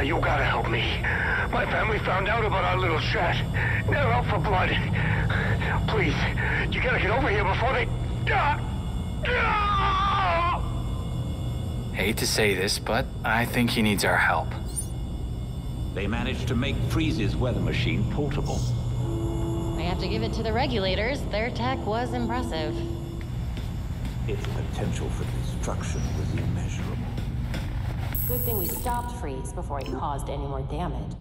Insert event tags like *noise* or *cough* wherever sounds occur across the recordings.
Now you gotta help me. My family found out about our little chat. They're out for blood. Please, you gotta get over here before they... Hate to say this, but I think he needs our help. They managed to make Freeze's weather machine portable. I have to give it to the regulators. Their tech was impressive. Its potential for destruction was immeasurable. Good thing we stopped Freeze before he caused any more damage.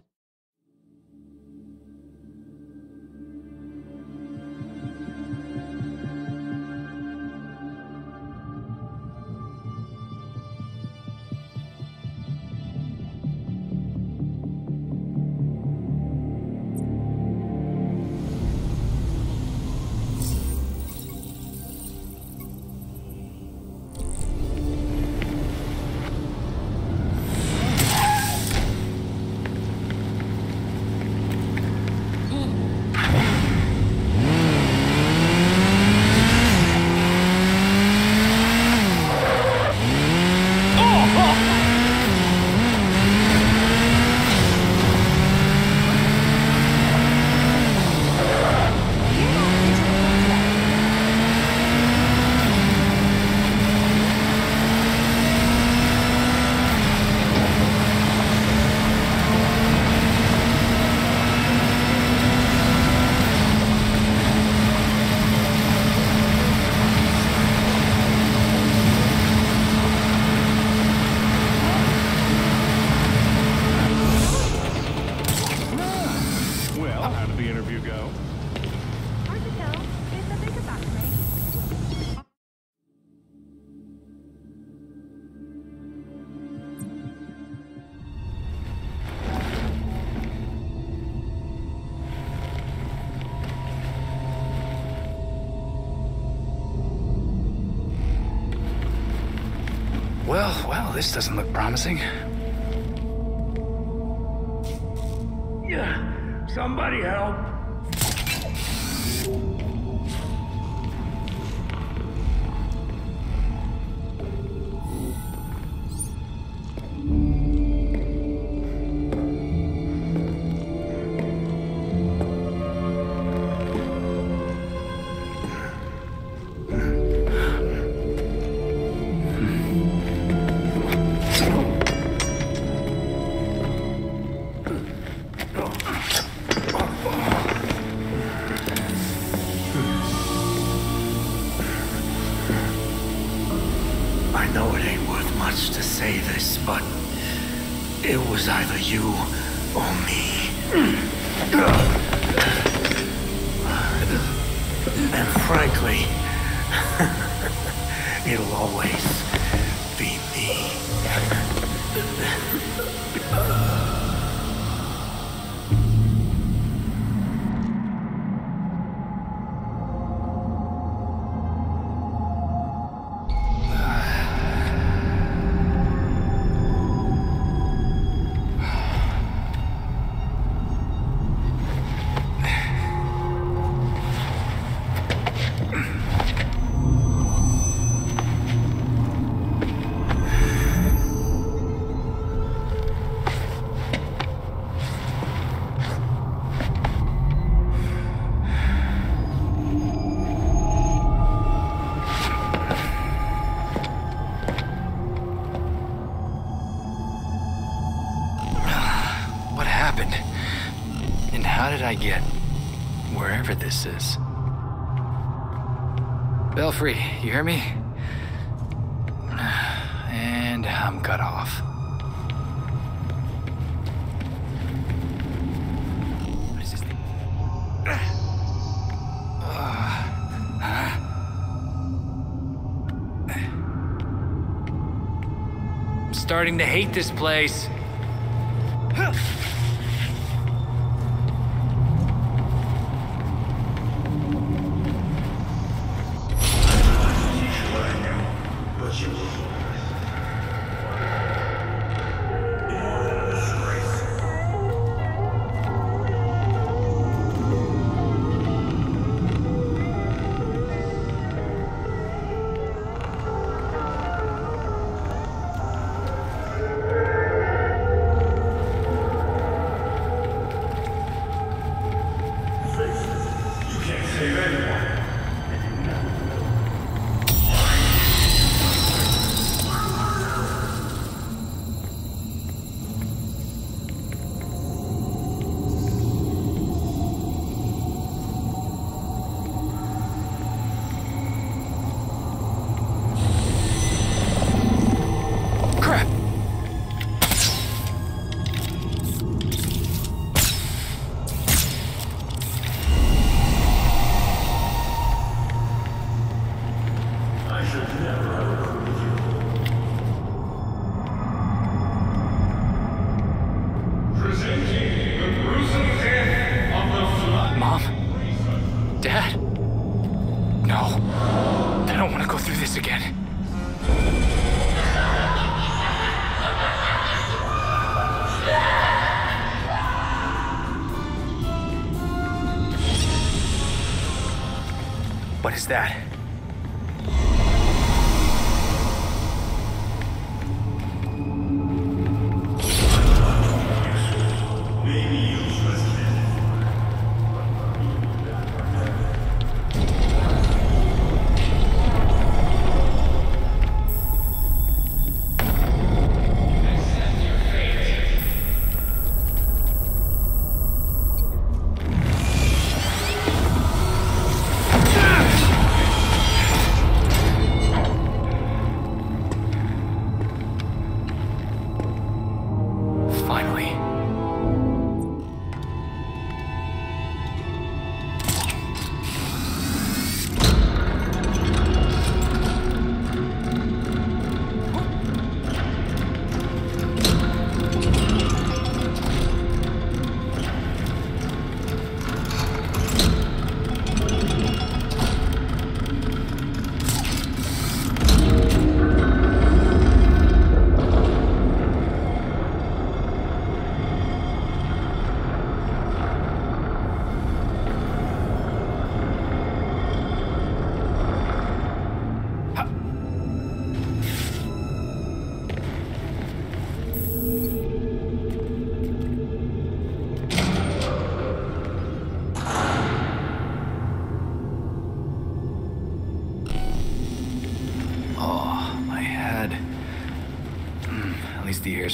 This doesn't look promising. Yeah, somebody help. I get wherever this is? Belfry, you hear me? And I'm cut off. I'm starting to hate this place is that?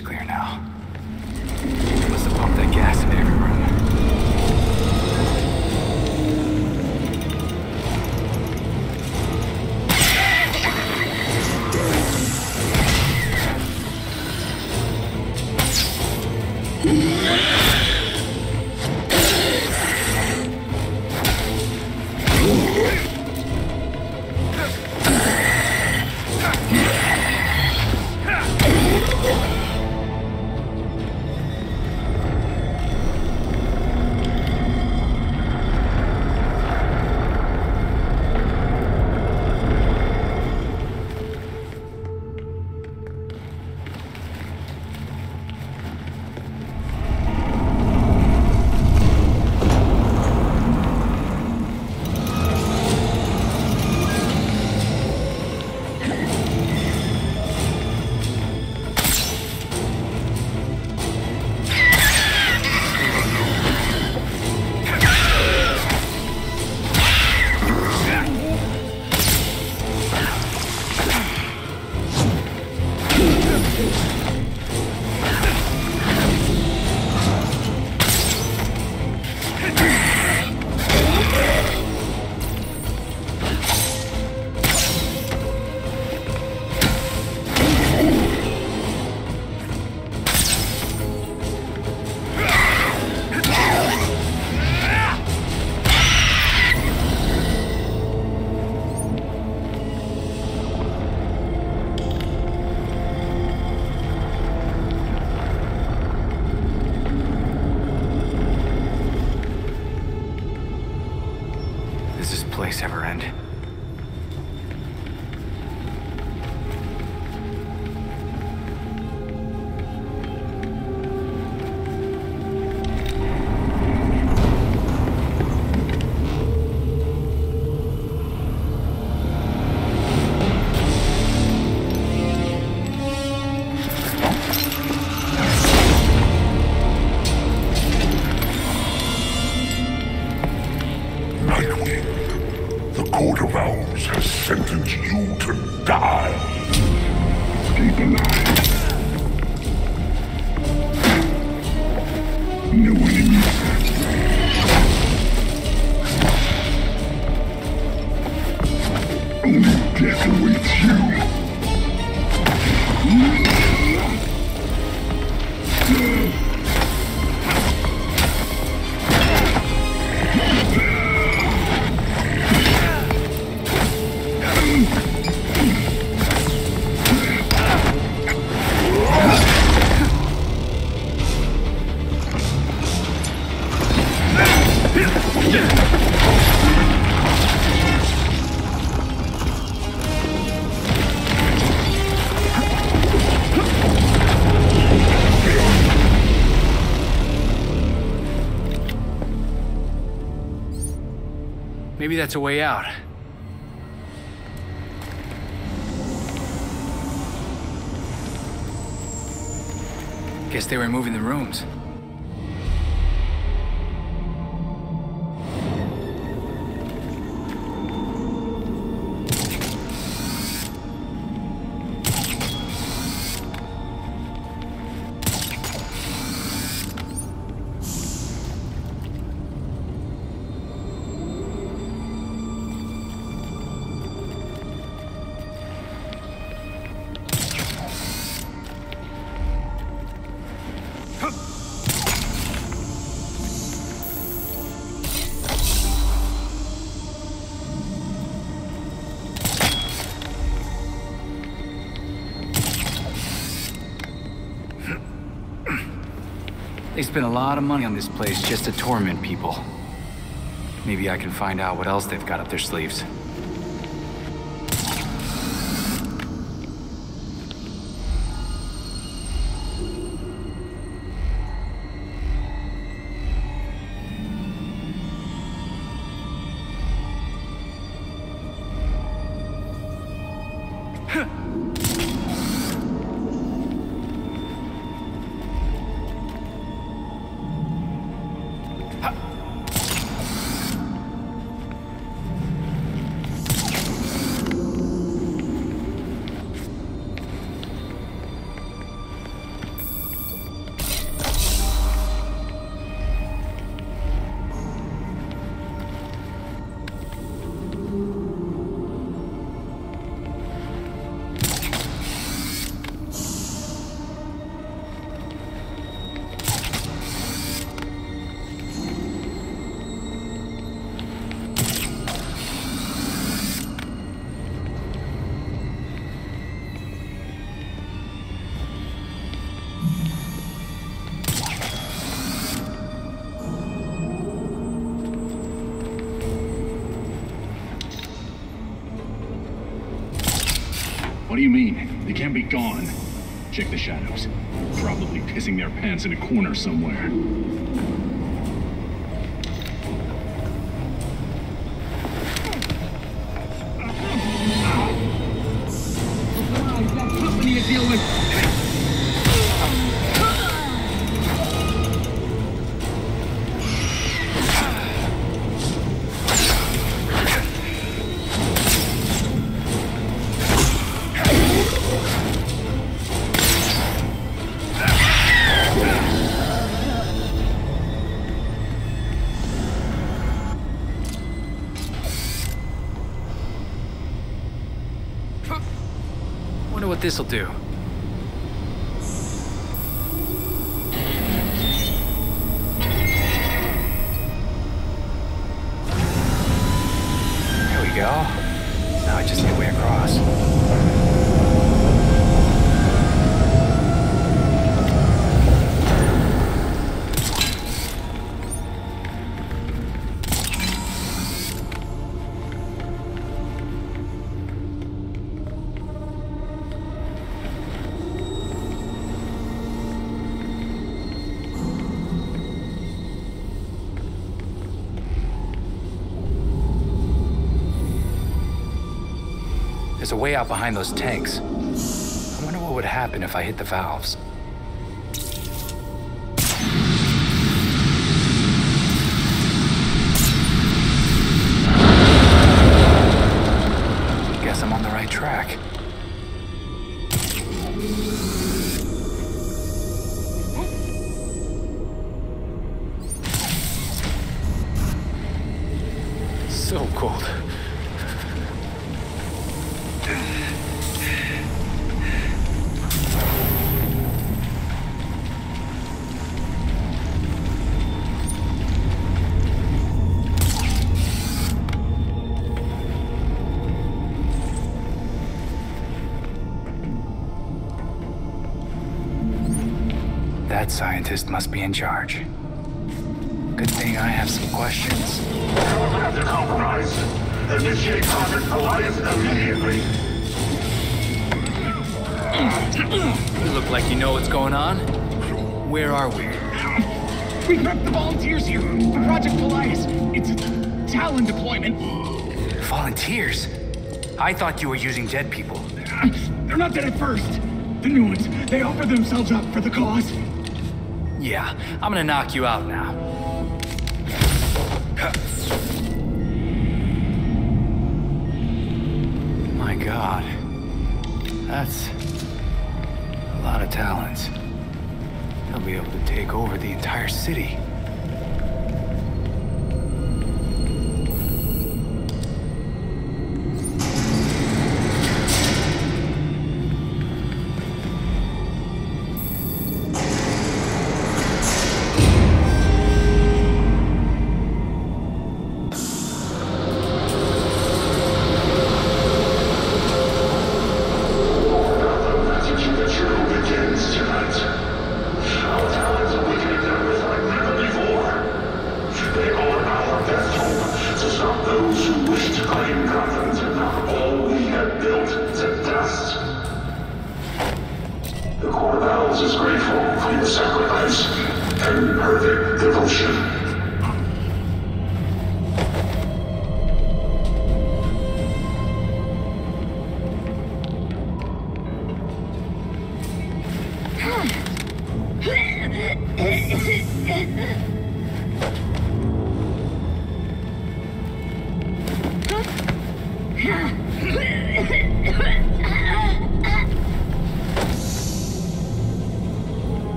Clear now. No enemies. That's a way out. Guess they were moving the rooms. Spent a lot of money on this place just to torment people. Maybe I can find out what else they've got up their sleeves. Do you mean? They can't be gone. Check the shadows. Probably pissing their pants in a corner somewhere. This'll do. Way out behind those tanks. I wonder what would happen if I hit the valves. That scientist must be in charge. Good thing I have some questions. The. Initiate Project Alliance immediately. You look like you know what's going on. Where are we? We got the volunteers here for Project Elias. It's a Talon deployment. Volunteers? I thought you were using dead people. They're not dead at first. The new ones, they offer themselves up for the cause. Yeah, I'm gonna knock you out now. My god. That's a lot of Talons. They'll be able to take over the entire city.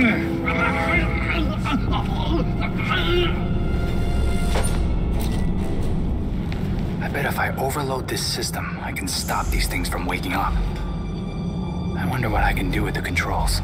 I bet if I overload this system, I can stop these things from waking up. I wonder what I can do with the controls.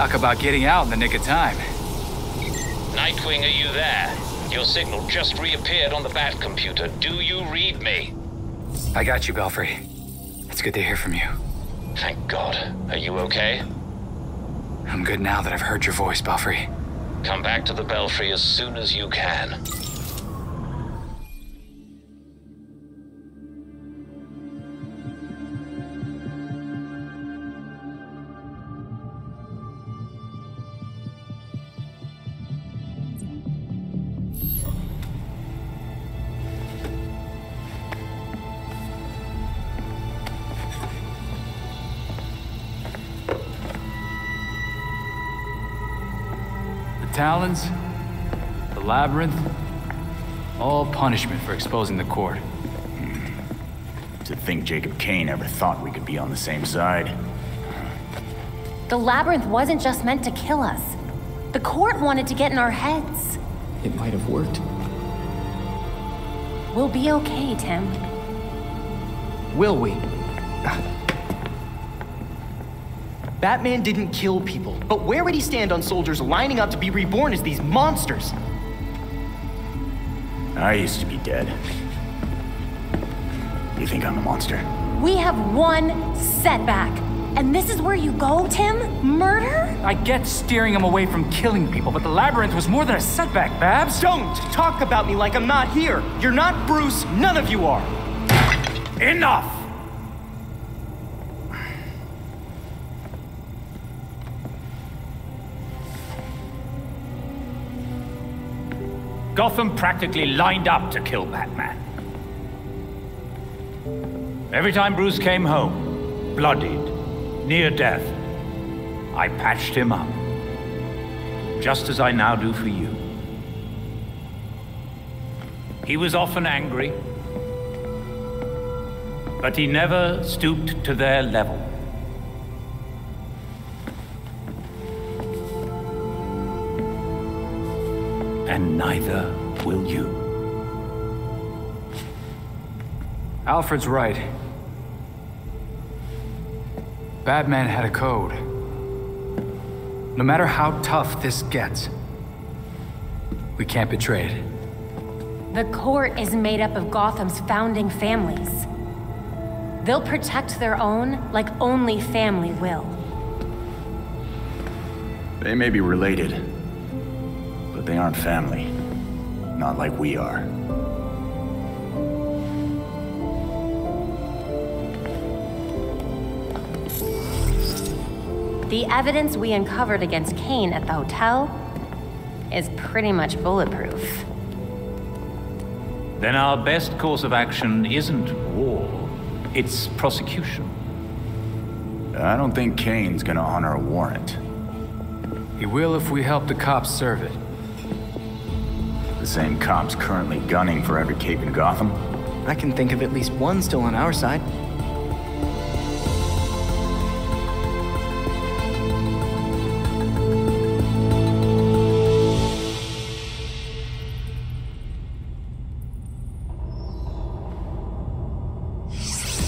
Talk about getting out in the nick of time. Nightwing, are you there? Your signal just reappeared on the Bat computer. Do you read me? I got you, Belfry. It's good to hear from you. Thank God. Are you okay? I'm good now that I've heard your voice, Belfry. Come back to the Belfry as soon as you can. Talons, the Labyrinth, all punishment for exposing the court. Hmm. To think Jacob Kane ever thought we could be on the same side. The labyrinth wasn't just meant to kill us. The court wanted to get in our heads. It might have worked. We'll be okay, Tim. Will we? Batman didn't kill people, but where would he stand on soldiers lining up to be reborn as these monsters? I used to be dead. You think I'm a monster? We have one setback. And this is where you go, Tim? Murder? I get steering him away from killing people, but the Labyrinth was more than a setback, Babs. Don't talk about me like I'm not here. You're not Bruce, none of you are. Enough! Gotham practically lined up to kill Batman. Every time Bruce came home, bloodied, near death, I patched him up. Just as I now do for you. He was often angry, but he never stooped to their level. And neither will you. Alfred's right. Batman had a code. No matter how tough this gets, we can't betray it. The court is made up of Gotham's founding families. They'll protect their own like only family will. They may be related, but they aren't family. Not like we are. The evidence we uncovered against Kane at the hotel is pretty much bulletproof. Then our best course of action isn't war, it's prosecution. I don't think Kane's gonna honor a warrant. He will if we help the cops serve it. Same cops currently gunning for every cape in Gotham? I can think of at least one still on our side.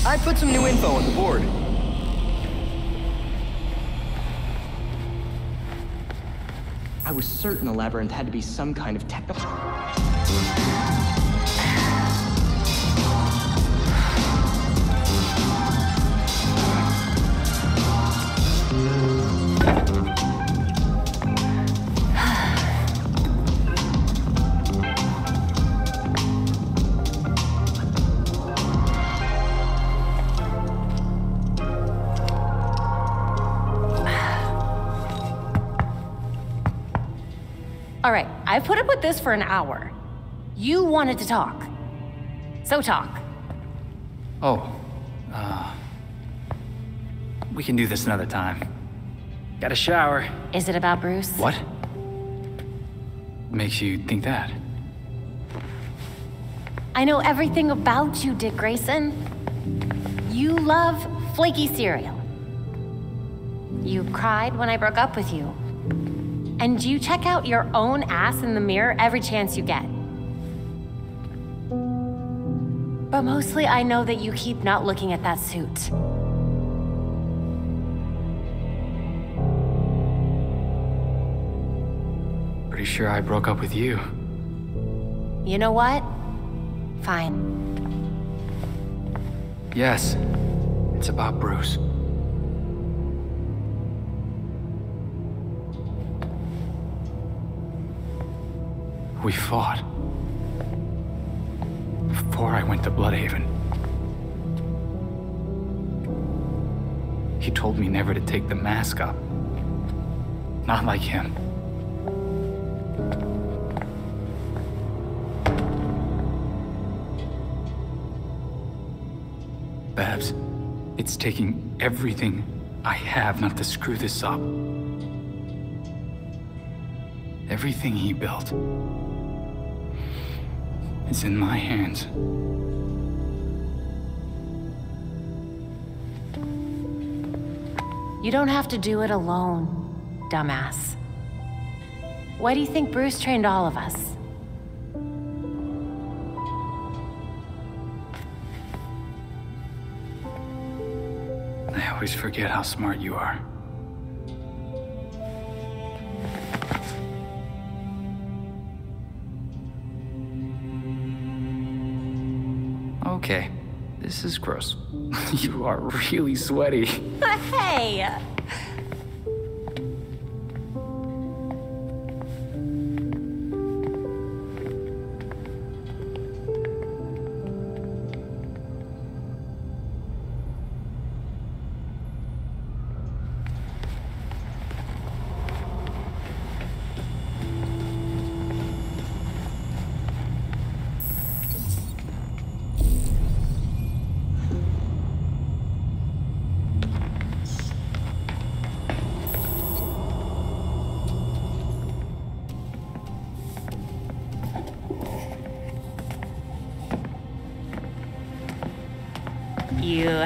I put some new info on the board. I was certain the labyrinth had to be some kind of techno. I've put up with this for an hour. You wanted to talk. So talk. Oh, uh. We can do this another time. Got a shower. Is it about Bruce? What? Makes you think that? I know everything about you, Dick Grayson. You love flaky cereal. You cried when I broke up with you. And you check out your own ass in the mirror every chance you get. But mostly, I know that you keep not looking at that suit. Pretty sure I broke up with you. You know what? Fine. Yes, it's about Bruce. We fought. Before I went to Blüdhaven. He told me never to take the mask up. Not like him. Babs, it's taking everything I have not to screw this up. Everything he built is in my hands. You don't have to do it alone, dumbass. Why do you think Bruce trained all of us? I always forget how smart you are. This is gross. *laughs* you are really sweaty. hey!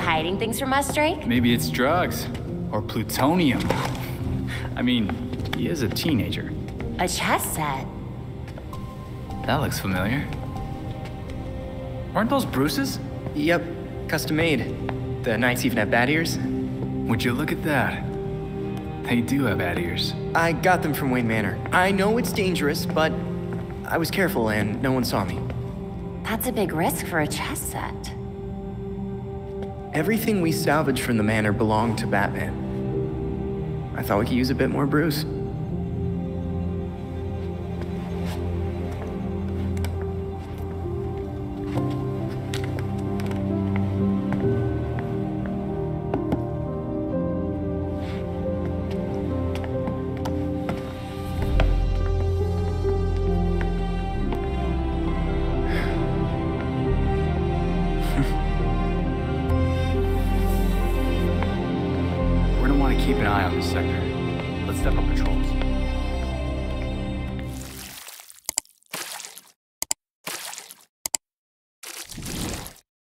Hiding things from us, Drake? Maybe it's drugs. Or plutonium. I mean, he is a teenager. A chess set. That looks familiar. Weren't those Bruce's? Yep, custom made. The knights even have bat ears. Would you look at that? They do have bat ears. I got them from Wayne Manor. I know it's dangerous, but I was careful and no one saw me. That's a big risk for a chess set. Everything we salvaged from the manor belonged to Batman. I thought we could use a bit more Bruce.